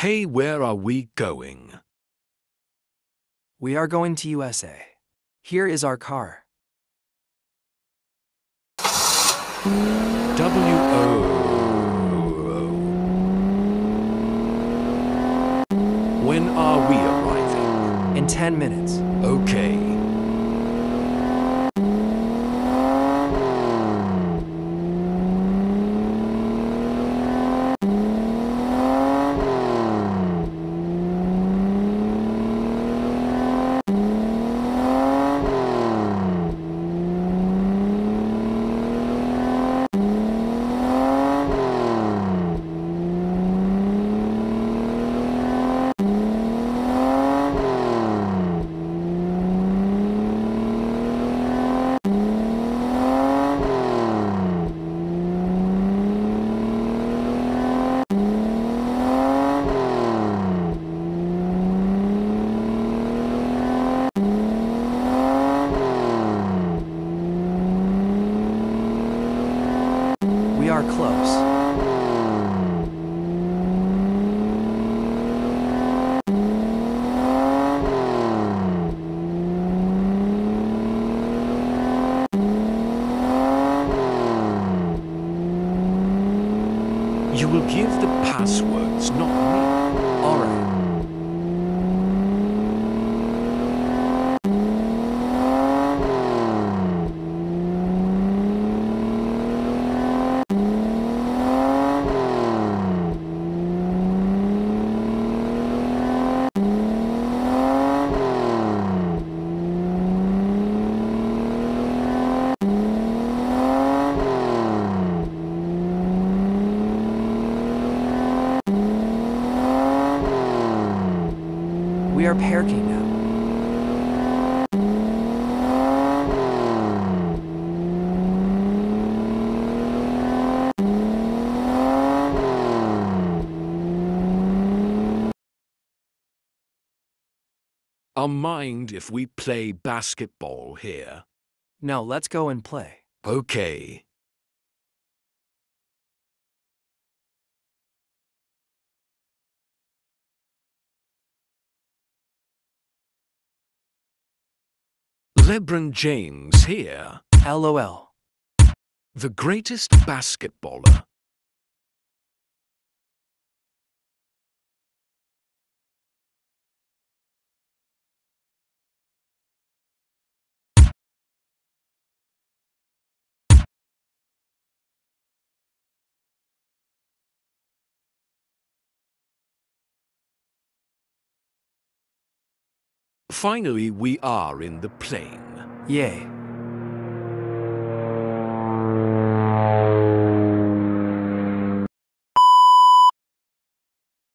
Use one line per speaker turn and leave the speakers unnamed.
Hey, where are we going?
We are going to USA. Here is our car.
W O. When are we arriving?
In 10 minutes.
Okay.
We are close.
You will give the passwords, not me.
We are parking now.
I'll mind if we play basketball here.
No, let's go and play.
Okay. LeBron James here,
LOL.
the greatest basketballer. Finally, we are in the plane.
Yay.